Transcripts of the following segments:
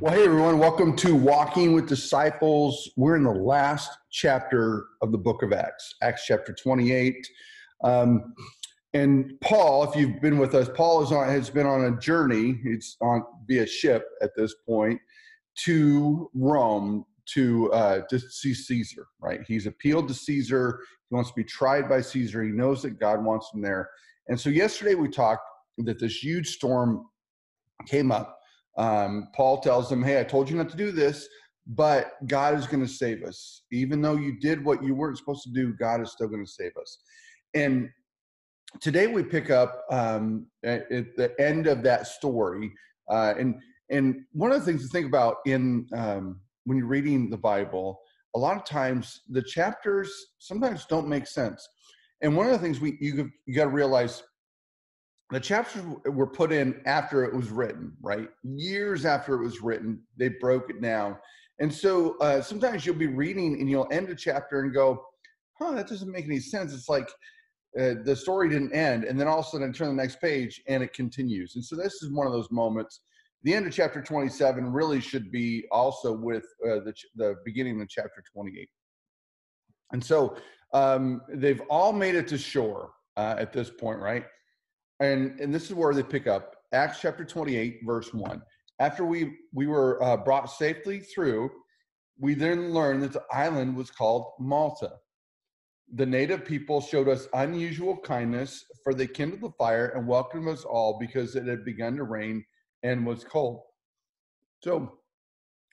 Well, hey everyone, welcome to Walking with Disciples. We're in the last chapter of the book of Acts, Acts chapter 28. Um, and Paul, if you've been with us, Paul on has been on a journey. He's on via ship at this point to Rome to uh, to see Caesar. Right? He's appealed to Caesar. He wants to be tried by Caesar. He knows that God wants him there. And so yesterday we talked that this huge storm came up um, Paul tells them, Hey, I told you not to do this, but God is going to save us. Even though you did what you weren't supposed to do, God is still going to save us. And today we pick up um, at, at, the end of that story. Uh, and, and one of the things to think about in um, when you're reading the Bible, a lot of times the chapters sometimes don't make sense. And one of the things we you, you got to realize the chapters were put in after it was written, right? Years after it was written, they broke it down. And so uh, sometimes you'll be reading and you'll end a chapter and go, huh, that doesn't make any sense. It's like uh, the story didn't end. And then all of a sudden I turn the next page and it continues. And so this is one of those moments. The end of chapter 27 really should be also with uh, the, the beginning of chapter 28. And so um, they've all made it to shore uh, at this point, right? And and this is where they pick up. Acts chapter 28 verse 1 after we we were uh, brought safely through we then learned that the island was called malta. The native people showed us unusual kindness for they kindled the fire and welcomed us all because it had begun to rain and was cold. So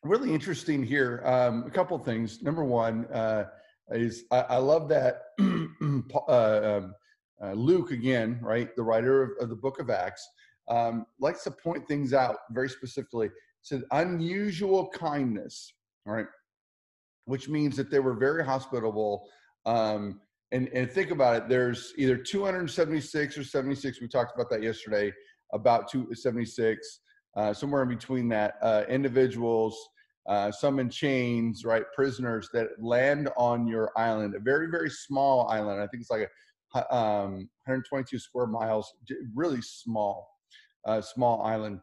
really interesting here um, a couple things. Number one uh, is I, I, love that uh, um, uh, Luke, again, right, the writer of, of the book of Acts, um, likes to point things out very specifically. It said unusual kindness, right, which means that they were very hospitable. Um, and, and think about it, there's either 276 or 76, we talked about that yesterday, about 276, uh, somewhere in between that, uh, individuals, uh, some in chains, right, prisoners that land on your island, a very, very small island. I think it's like a um, 122 square miles, really small, uh, small island.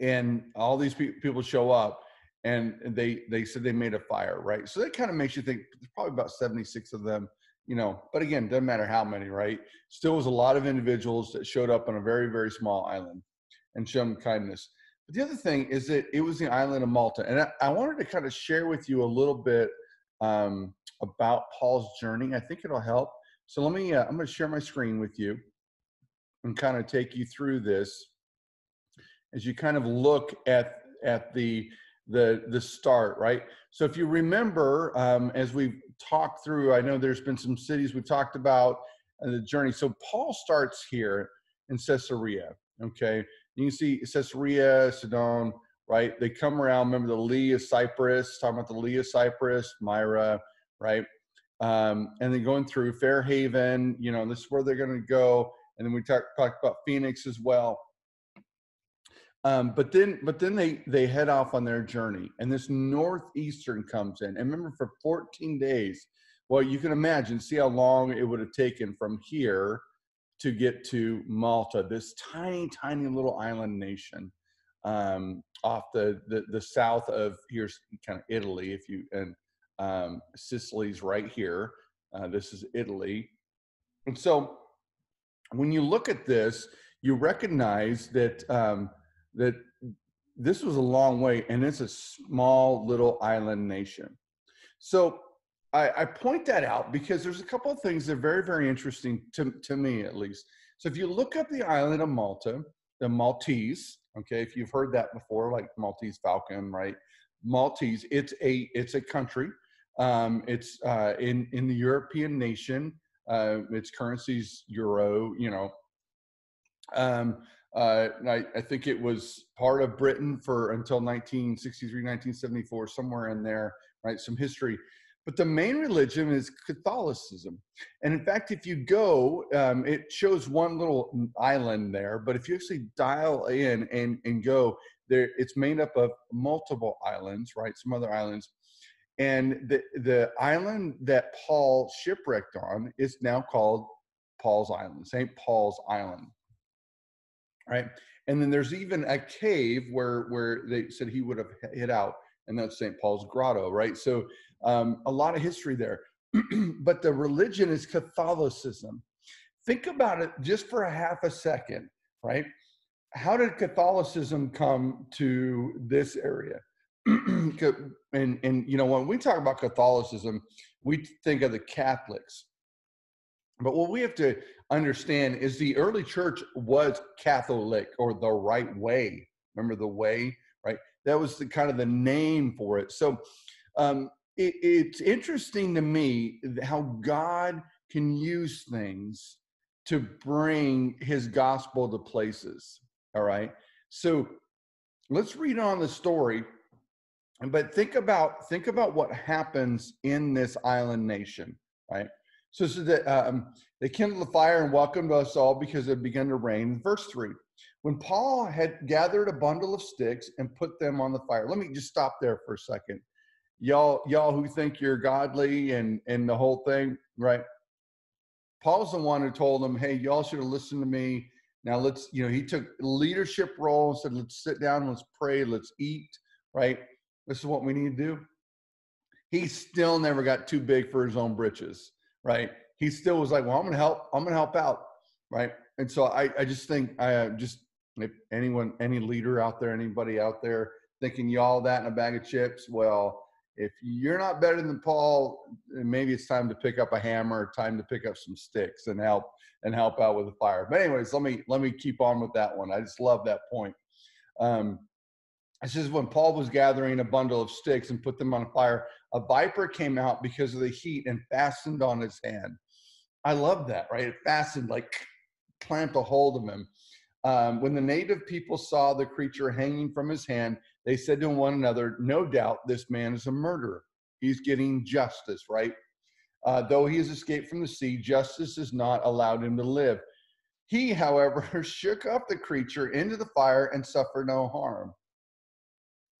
And all these pe- people show up, and they they said they made a fire, right? So that kind of makes you think there's probably about 76 of them, you know. But again, doesn't matter how many, right? Still was a lot of individuals that showed up on a very very small island and showed kindness. But the other thing is that it was the island of Malta, and I, I wanted to kind of share with you a little bit um, about Paul's journey. I think it'll help so let me, uh, I'm going to share my screen with you and kind of take you through this as you kind of look at, at the, the, the start, right? So if you remember, um, as we've talked through, I know there's been some cities we've talked about uh, the journey. So Paul starts here in Caesarea, okay? You can see Caesarea, Sidon, right? They come around, remember the Lee of Cyprus, talking about the Lee of Cyprus, Myra, right? Um, and then going through Fairhaven, you know, this is where they're going to go. And then we talk, talk about Phoenix as well. Um, but then, but then they they head off on their journey, and this northeastern comes in. And remember, for 14 days, well, you can imagine, see how long it would have taken from here to get to Malta, this tiny, tiny little island nation um, off the, the the south of here's kind of Italy, if you and um, Sicily's right here. Uh, this is Italy. And so when you look at this, you recognize that um, that this was a long way, and it's a small little island nation. So I, I, point that out because there's a couple of things that are very, very interesting to, to me, at least. So if you look up the island of Malta, the Maltese, okay, if you've heard that before, like Maltese Falcon, right? Maltese, it's a it's a country. Um, it's uh, in in the European nation. Uh, its currency's euro. You know, um, uh, I, I, think it was part of Britain for until 1963, 1974, somewhere in there. Right, some history. But the main religion is Catholicism, and in fact, if you go, um, it shows one little island there. But if you actually dial in and and go there, it's made up of multiple islands. Right, some other islands and the, the island that Paul shipwrecked on is now called Paul's Island, St. Paul's Island. right? And then there's even a cave where where they said he would have hid out, and that's St. Paul's grotto, right? So um, a lot of history there. but the religion is Catholicism. Think about it just for a half a second, right? How did Catholicism come to this area? and and you know when we talk about Catholicism, we think of the Catholics. But what we have to understand is the early church was Catholic or the right way. Remember the way, right? That was the kind of the name for it. So um, it, it's interesting to me how God can use things to bring his gospel to places. All right. So let's read on the story. But think about think about what happens in this island nation, right? So, so that um, they kindled the fire and welcomed us all because it began to rain. Verse three. When Paul had gathered a bundle of sticks and put them on the fire, let me just stop there for a second y'all y'all who think you're godly and and the whole thing right paul's the one who told them hey y'all should have listened to me now let's you know he took leadership role and said let's sit down let's pray let's eat right this is what we need to do he still never got too big for his own britches right he still was like well i'm gonna help i'm gonna help out right and so i i just think i uh, just if anyone any leader out there anybody out there thinking y'all that in a bag of chips well if you're not better than Paul, maybe it's time to pick up a hammer, time to pick up some sticks and help and help out with the fire. But anyways, let me let me keep on with that one. I just love that point. Um, it says when Paul was gathering a bundle of sticks and put them on fire, a viper came out because of the heat and fastened on his hand. I love that, right? It fastened like clamped a hold of him. Um, when the native people saw the creature hanging from his hand, they said to one another, No doubt this man is a murderer. He's getting justice, right? Uh, though he has escaped from the sea, justice has not allowed him to live. He, however, shook up the creature into the fire and suffered no harm.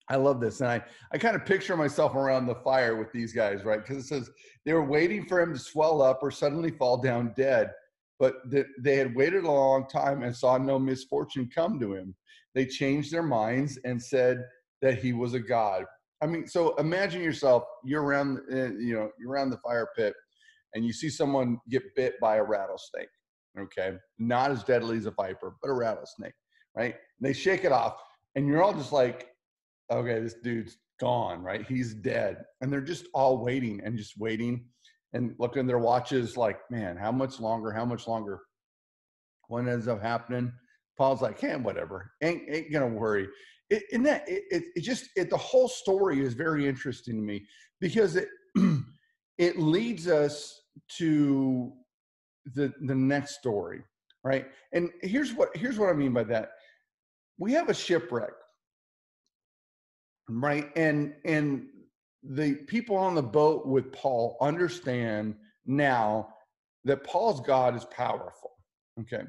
I love this. And I, I kind of picture myself around the fire with these guys, right? Because it says they were waiting for him to swell up or suddenly fall down dead but they had waited a long time and saw no misfortune come to him. They changed their minds and said that he was a god. I mean, so imagine yourself, you're around, uh, you know, you're around the fire pit and you see someone get bit by a rattlesnake, okay? Not as deadly as a viper, but a rattlesnake, right? And they shake it off and you're all just like, okay, this dude's gone, right? He's dead. And they're just all waiting and just waiting and looking at their watches like, man, how much longer? How much longer? What ends up happening? Paul's like, hey, whatever, ain't ain't gonna worry. It, and that it, it, it just it the whole story is very interesting to me because it it leads us to the the next story, right? And here's what here's what I mean by that. We have a shipwreck, right? And and the people on the boat with Paul understand now that Paul's God is powerful. Okay.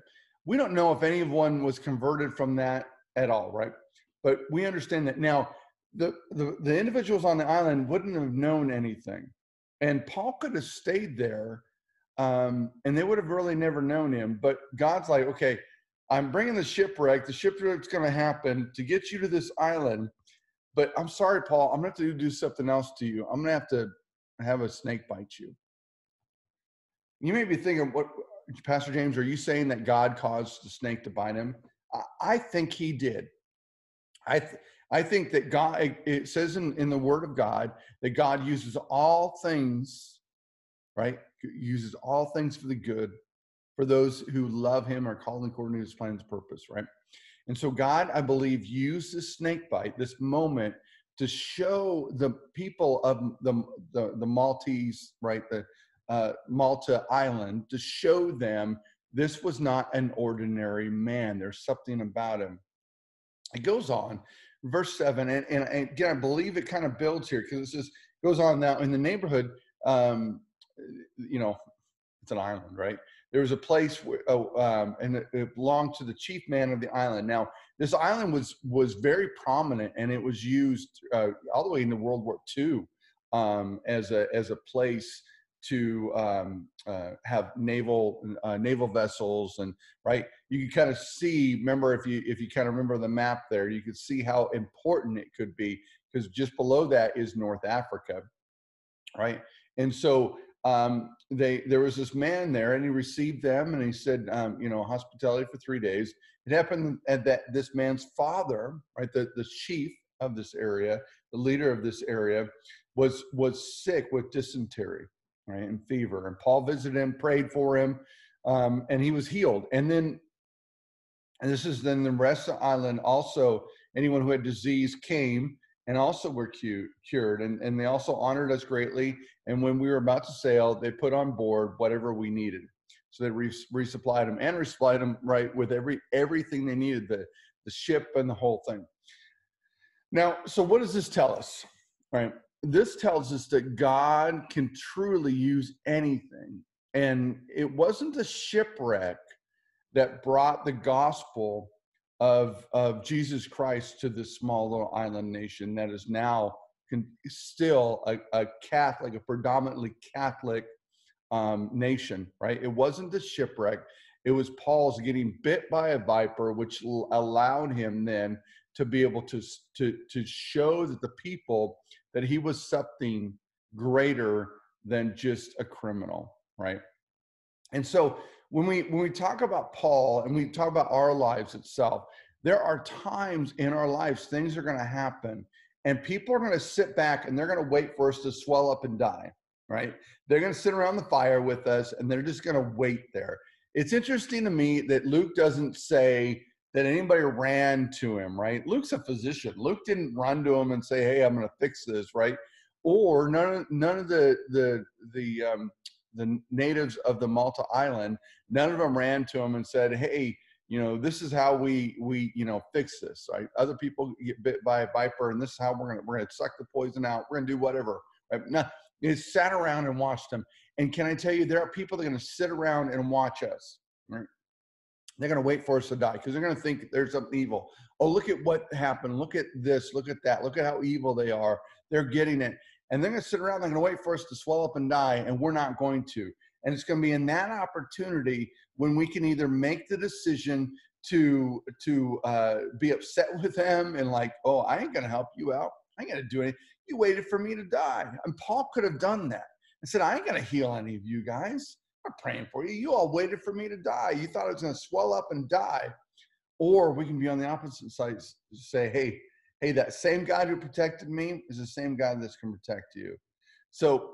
We don't know if anyone was converted from that at all, right? But we understand that now the, the, the individuals on the island wouldn't have known anything. And Paul could have stayed there um, and they would have really never known him. But God's like, okay, I'm bringing the shipwreck. The shipwreck's going to happen to get you to this island but I'm sorry, Paul, I'm going to have to do something else to you. I'm going to have to have a snake bite you. You may be thinking, what, Pastor James, are you saying that God caused the snake to bite him? I, I think he did. I, th- I think that God, it says in, in the Word of God that God uses all things, right? Uses all things for the good for those who love Him or called according to His plans purpose, right? And so God, I believe, used this snake bite, this moment, to show the people of the the, the Maltese, right, the uh, Malta Island, to show them this was not an ordinary man. There's something about him. It goes on, verse seven, and, and, and again, I believe it kind of builds here because it goes on now in the neighborhood. Um, you know, it's an island, right? There was a place where, oh, um, and it, belonged to the chief man of the island. Now, this island was was very prominent, and it was used uh, all the way into World War II um, as a as a place to um, uh, have naval uh, naval vessels and right you can kind of see remember if you if you kind of remember the map there you could see how important it could be because just below that is north africa right and so um, they there was this man there and he received them and he said um, you know hospitality for three days. It happened that this man's father right the, the chief of this area the leader of this area was was sick with dysentery right and fever. And paul visited him prayed for him um, and he was healed. And then and this is then the rest of the island also anyone who had disease came and also were cu- cured and, and they also honored us greatly and when we were about to sail they put on board whatever we needed so they re- resupplied them and resupplied them right with every everything they needed the the ship and the whole thing now so what does this tell us right this tells us that God can truly use anything. And it wasn't the shipwreck that brought the gospel of, of Jesus Christ to this small little island nation that is now still a, a Catholic, a predominantly Catholic um, nation, right? It wasn't the shipwreck. It was Paul's getting bit by a viper, which allowed him then to be able to, to, to show that the people that he was something greater than just a criminal, right? And so when we when we talk about Paul and we talk about our lives itself, there are times in our lives things are going to happen and people are going to sit back and they're going to wait for us to swell up and die, right? They're going to sit around the fire with us and they're just going to wait there. It's interesting to me that Luke doesn't say that anybody ran to him, right? Luke's a physician. Luke didn't run to him and say, "Hey, I'm going to fix this," right? Or none of none of the the the um, the natives of the Malta Island, none of them ran to him and said, "Hey, you know, this is how we we you know fix this." Right? Other people get bit by a viper, and this is how we're gonna we're gonna suck the poison out. We're gonna do whatever. Right? Now, they sat around and watched them. And can I tell you, there are people that are gonna sit around and watch us. Right? They're to wait for us to die because they're to think there's something evil. Oh, look at what happened. Look at this. Look at that. Look at how evil they are. They're getting it. And they're going to sit around. They're going to wait for us to swell up and die, and we're not going to. And it's going to be in that opportunity when we can either make the decision to to uh, be upset with them and like, oh, I ain't going to help you out. I ain't going to do anything. You waited for me to die. And Paul could have done that and said, I ain't going to heal any of you guys I'm praying for you. You all waited for me to die. You thought I was going to swell up and die. Or we can be on the opposite side, say, hey, hey, that same God who protected me is the same God that's can protect you. So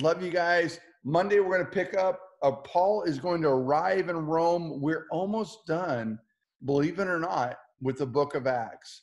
love you guys. Monday we're going to pick up. Uh, Paul is going to arrive in Rome. We're almost done, believe it or not, with the book of Acts.